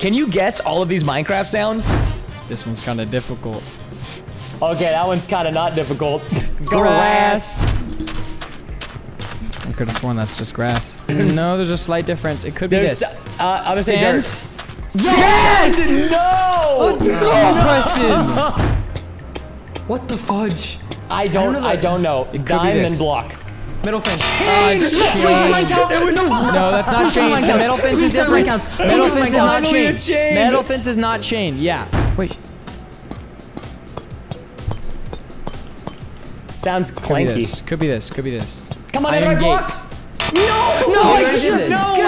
Can you guess all of these Minecraft sounds? This one's kind of difficult. Okay, that one's kind of not difficult. Grass. I could have sworn that's just grass. no, there's a slight difference. It could be There's, this. uh, I'm gonna say Sand? dirt. Yes! No! Let's go, Preston! What the fudge? I don't. know I don't know. Diamond block. Middle fence. Uh, Please chain. tell me mine count. It was no, No, that's not Please tell me chain. mine The counts. metal fence is tell me mine different. counts. Metal Please tell me fence is not counts. Finally a chain. chain. Metal fence is not chain. Yeah. Wait. Sounds Could be clanky. this. Could be this. Could be this. Come on, Iron Iron gates. blocks. No! No, I just this. no, no, no.